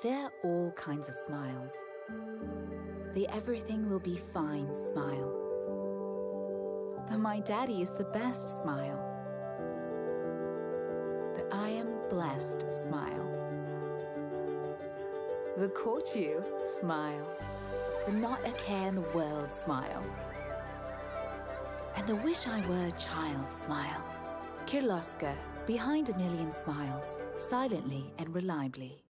They're all kinds of smiles. The everything will be fine smile. The my daddy is the best smile. The I am blessed smile. The caught you smile. The not a care in the world smile. And the wish I were a child smile. Kirloskar, behind a million smiles, silently and reliably.